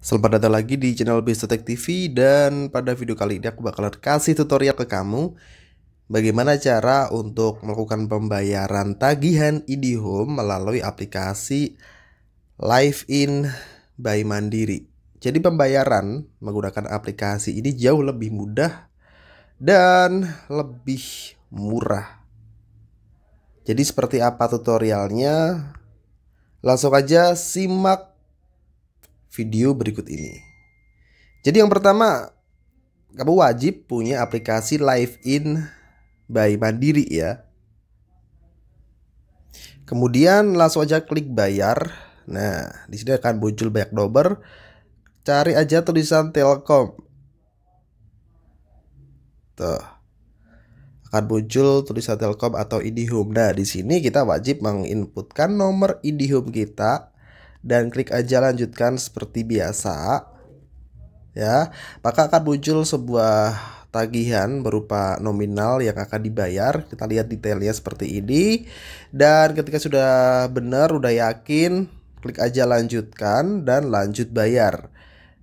Selamat datang lagi di channel Bistotek TV dan pada video kali ini aku bakalan kasih tutorial ke kamu Bagaimana cara untuk melakukan pembayaran tagihan IndiHome melalui aplikasi Live In by Mandiri Jadi pembayaran menggunakan aplikasi ini jauh lebih mudah dan lebih murah Jadi seperti apa tutorialnya? Langsung aja simak video berikut ini. Jadi yang pertama, kamu wajib punya aplikasi Live In by Mandiri ya. Kemudian langsung aja klik bayar. Nah, di sini akan muncul banyak nomor. Cari aja tulisan Telkom. Tuh. Akan muncul tulisan Telkom atau IndiHome. Nah, di sini kita wajib menginputkan nomor IndiHome kita dan klik aja lanjutkan seperti biasa ya. Maka akan muncul sebuah tagihan berupa nominal yang akan dibayar. Kita lihat detailnya seperti ini. Dan ketika sudah benar udah yakin klik aja lanjutkan dan lanjut bayar.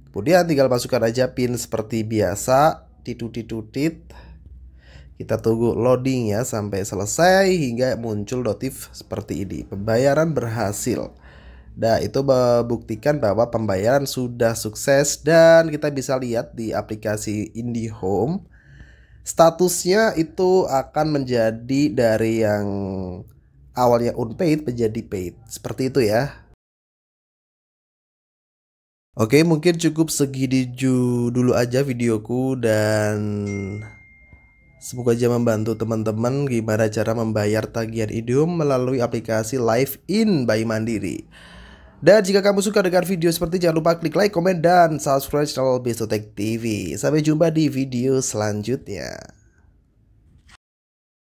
Kemudian tinggal masukkan aja pin seperti biasa titut-titutit kita tunggu loading ya sampai selesai hingga muncul notif seperti ini. Pembayaran berhasil Nah, itu membuktikan bahwa pembayaran sudah sukses dan kita bisa lihat di aplikasi IndiHome statusnya itu akan menjadi dari yang awalnya unpaid menjadi paid. Seperti itu ya. Oke, mungkin cukup segini dulu aja videoku dan semoga aja membantu teman-teman gimana cara membayar tagihan IndiHome melalui aplikasi Live In by Mandiri. Dan jika kamu suka dengan video seperti jangan lupa klik like, komen, dan subscribe channel Bestotek TV. Sampai jumpa di video selanjutnya.